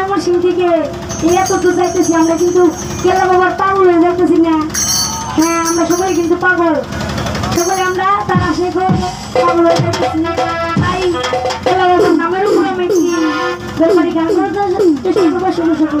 ময়মনসিং থেকে এত দূর যাইতেছি, আমরা কিন্তু কেলা বাবার পাগল হয়ে যাইতেছি না। হ্যাঁ আমরা সবাই কিন্তু পাগল। সবাই আমরা তারা আশে পাগল হয়ে যাইতেছি তাই কেলা বাবার নামের উপরে আমি একটি গান করতে চেষ্টা করব শুধু সকল